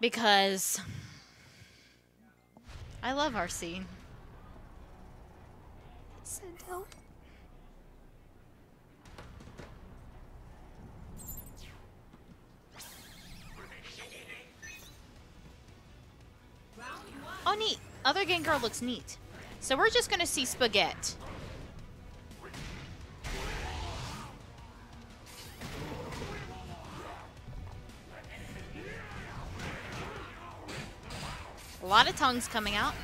Because I love RC. Sendo. Oh, neat. Other Gengar looks neat. So we're just going to see Spaghetti. A lot of tongues coming out.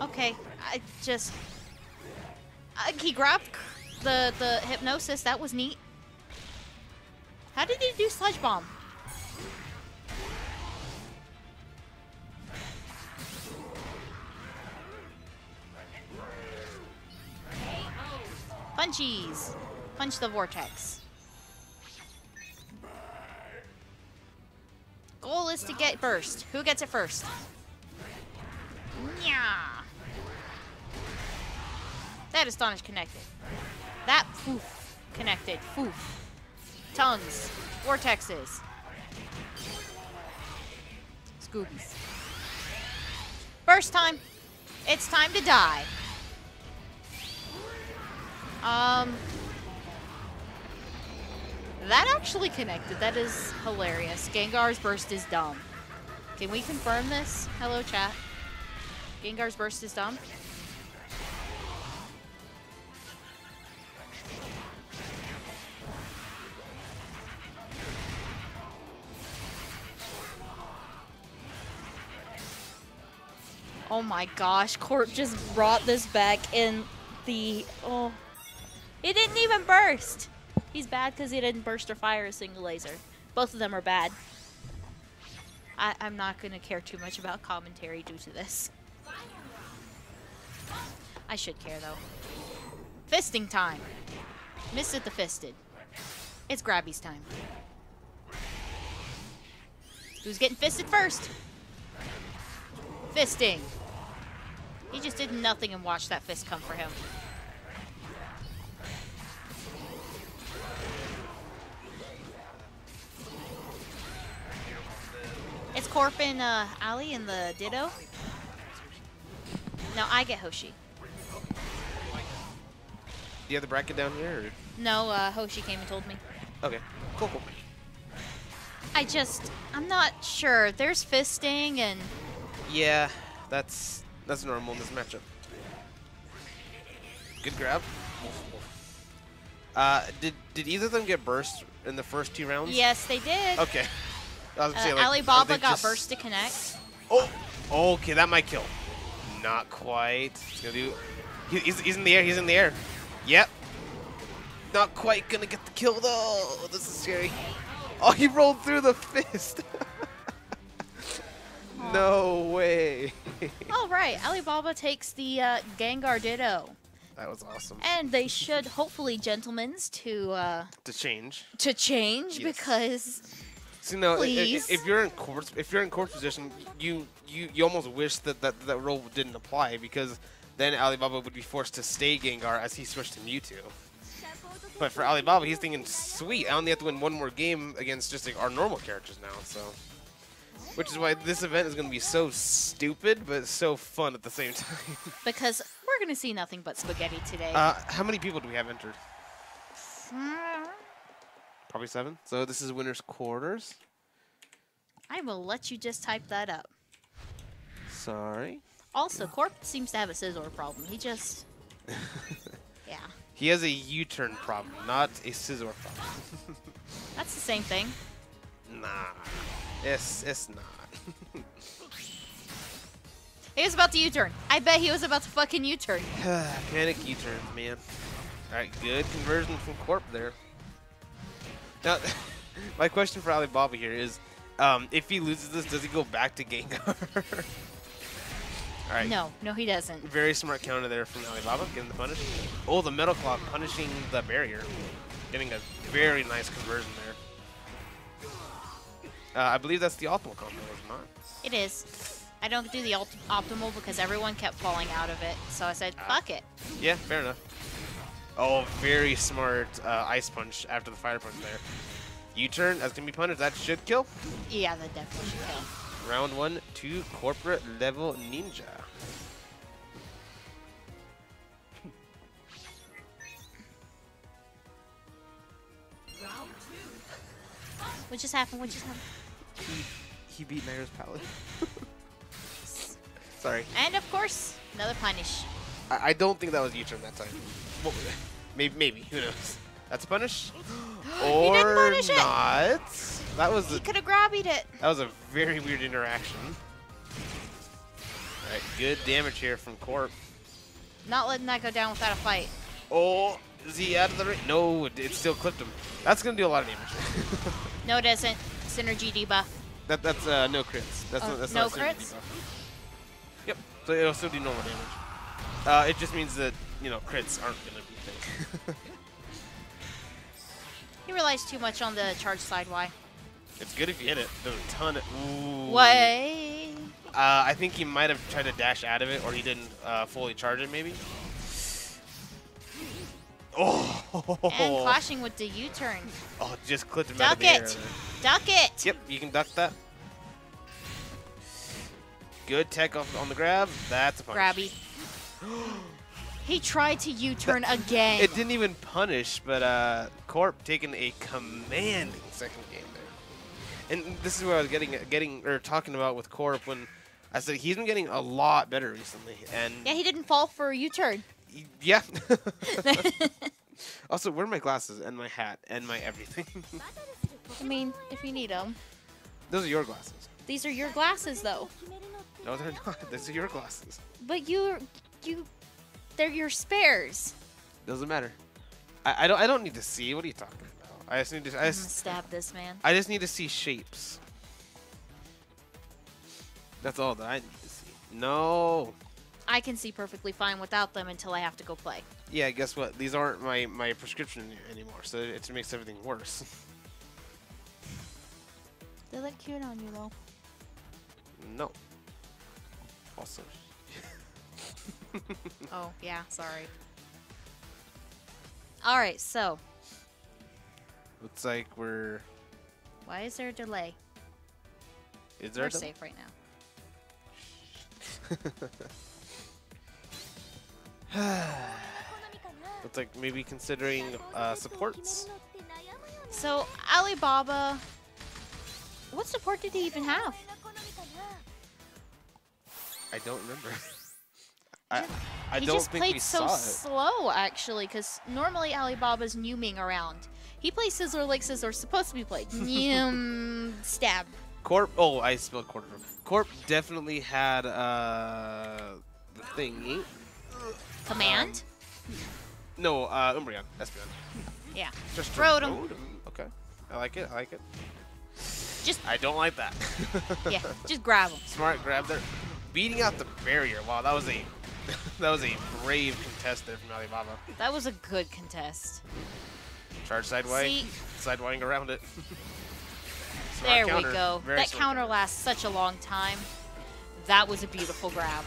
Okay, I just... Uh, he grabbed the, the hypnosis. That was neat. How did he do Sludge Bomb? Punchies. Punch the vortex. Goal is to get burst. Who gets it first? Yeah. That Astonish connected. That poof connected. Poof. Tongues. Vortexes. Scoobies. Burst time. It's time to die. Um, that actually connected. That is hilarious. Gengar's burst is dumb. Can we confirm this? Hello, chat. Gengar's burst is dumb? Oh my gosh, Corp just brought this back in the... Oh. It didn't even burst! He's bad because he didn't burst or fire a single laser. Both of them are bad. I, I'm not going to care too much about commentary due to this. I should care, though. Fisting time. Missed it the fisted. It's Grabby's time. Who's getting fisted first? Fisting. He just did nothing and watched that fist come for him. It's Corp and uh, Ali in the Ditto. No, I get Hoshi. Do you have the bracket down here? Or? No, uh, Hoshi came and told me. Okay, cool, cool. I just, I'm not sure. There's fisting and Yeah, that's that's normal in this matchup. Good grab. Uh, did did either of them get burst in the first two rounds? yes, they did. Okay. I was Uh, say, like, Alibaba got just- burst to connect. Oh, okay, that might kill. Not quite. He's gonna do. he- He's, he's in the air. He's in the air. Yep. Not quite gonna get the kill though. This is scary. Oh, he rolled through the fist. no way. All right, Alibaba takes the uh, Gengar Ditto, that was awesome. and they should hopefully, gentlemen's, to uh, To change. to change Yes. because So no, i- i- if you're in court, if you're in court position, you you you almost wish that that that rule didn't apply because then Alibaba would be forced to stay Gengar as he switched to Mewtwo. But for Alibaba, he's thinking, sweet, I only have to win one more game against just like, our normal characters now. So, which is why this event is going to be so stupid but so fun at the same time. because we're gonna see nothing but spaghetti today. uh, how many people do we have entered? Probably seven. So this is winners quarters. I will let you just type that up. Sorry. Also, Corp seems to have a Scizor problem. He just, yeah, He has a U-turn problem, not a Scizor problem. that's the same thing. nah, it's it's not. He was about to U-turn. I bet he was about to fucking U-turn. Panic U-turns, man. All right, good conversion from Corp there. Now, my question for Alibaba here is, um, if he loses this, does he go back to Gengar? All right. No, no, he doesn't. Very smart counter there from Alibaba, getting the punish. Oh, the Metal Claw punishing the barrier. Getting a very nice conversion there. Uh, I believe that's the optimal combo, is it not? It is. I don't do the ult optimal because everyone kept falling out of it. So I said, fuck it. Yeah, fair enough. Oh, very smart uh, ice punch after the fire punch there. U-turn, that's gonna be punished. That should kill. Yeah, that definitely should kill. Round one, two corporate level ninja. What just happened? What just happened? He, he beat Naira's palette. Sorry. And of course, another punish. I, I don't think that was U-turn that time. Maybe, maybe. Who knows? That's a punish? or punish it. That was He could have grabbed it. that was a very weird interaction. Alright, good damage here from Corp. Not letting that go down without a fight. Oh, is he out of the ring? No, it, it still clipped him. That's gonna do a lot of damage. No, it doesn't. Synergy debuff. that that's uh, no crits. That's Oh, not that's no not synergy crits? debuff. Yep. So it'll still do normal damage. Uh, it just means that you know crits aren't gonna be a thing. He relies too much on the charge side why? it's good if you hit it. There's a ton of. Ooh. Way. Uh, I think he might have tried to dash out of it, or he didn't uh, fully charge it, maybe. Oh. And clashing with the U-turn. Oh, just clipped him out of Duck the air. it. Duck it. Yep, you can duck that. Good tech on the grab. That's a punish. Grabby. he tried to U-turn again. It didn't even punish, but uh, Corp taking a commanding second game there. And this is what I was getting, getting or talking about with Corp when I said he's been getting a lot better recently, and yeah, he didn't fall for a U-turn. yeah. also, where are my glasses and my hat and my everything? I mean, if you need them. Those are your glasses. These are your glasses, though. No, they're not. Those are your glasses. But you, you, they're your spares. Doesn't matter. I, I don't. I don't need to see. What are you talking about? I just need to. I just, stab this man. I just need to see shapes. That's all that I need to see. No. I can see perfectly fine without them until I have to go play. Yeah, guess what? These aren't my my prescription anymore, so it makes everything worse. They look cute on you, though. no. Also. Oh, yeah, sorry. All right, so Looks like we're. why is there a delay? Is there? We're a safe right now. Looks like maybe considering uh, supports. So Alibaba, what support did he even have? I don't remember. I I he don't just think played so slow, actually, because normally Alibaba's numing around. He plays Scizor like Scizor's supposed to be played. Nyum, stab. Corp. Oh, I spelled quarter. Corp definitely had uh the thingy. Command? No, uh, Umbreon. Espeon. yeah. Just rode 'em. Okay, I like it. I like it. Just, I don't like that. yeah, just grab him. Smart grab there. Beating out the barrier. Wow, that was a that was a brave contest there from Alibaba. That was a good contest. Charge sideway, sidewaying around it. There counter. we go. Very that smart counter lasts such a long time. That was a beautiful grab.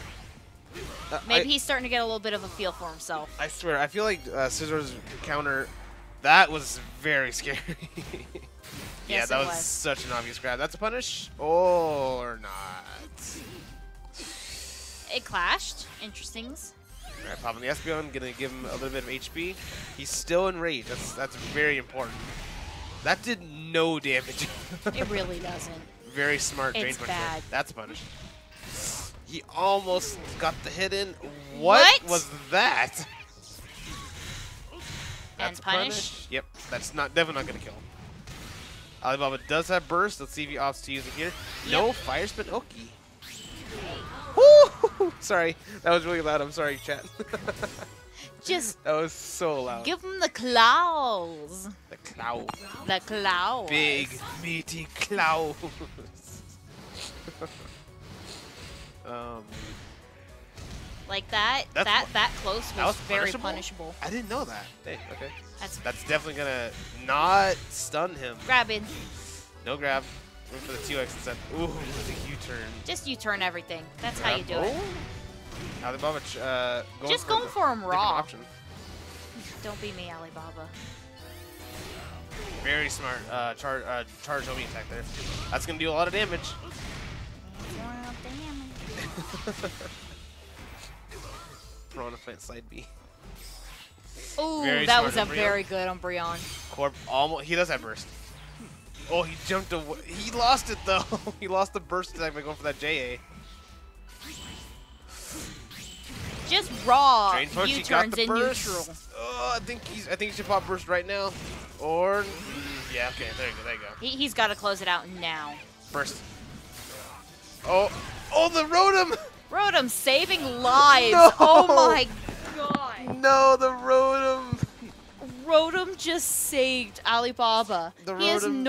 Uh, Maybe I, he's starting to get a little bit of a feel for himself. I swear, I feel like uh, Scizor's counter. That was very scary. yeah, Yes, that was, was. such an obvious grab. That's a punish or not? It clashed. Interestings. All right, popping the Espeon, gonna give him a little bit of HP. He's still in rage. That's that's very important. That did no damage. It really doesn't. very smart drain It's punch. bad. That's a punish. He almost got the hit in. What? was that? That's a punish. Yep, that's not definitely not gonna kill him. Alibaba does have burst. Let's see if he opts to use it here. No fire spin. Okay. Woo! Sorry, that was really loud. I'm sorry, chat. Just that was so loud. give him the claws. the cloud. The claws. Big meaty clouds. um, Like that. That that close was, that was very punishable? punishable. I didn't know that. Hey, okay. That's That's definitely gonna not stun him. grabbing. No grab. Went for the 2x instead. Ooh, the U-turn. Just you turn everything. That's how you do it. Oh. Alibaba uh, going Just for going for him raw. Option. Don't be me, Alibaba. Very smart uh, char uh, charge Omi attack there. That's going to do a lot of damage. Piranha plant side B. Ooh, Very that was a very good Umbreon. Corp almost he does have burst. Oh, he jumped away. He lost it though. he lost the burst attack by going for that JA. Just raw Drain punch, got U-turns the in burst. neutral. Oh, I think he's. I think he should pop burst right now, or mm, yeah. Okay, there you go. There you go. He, he's got to close it out now. Burst. Oh, oh, the Rotom. Rotom saving lives. No! Oh my god. No, the Rotom. Rotom just saved Alibaba. The he Rotom- no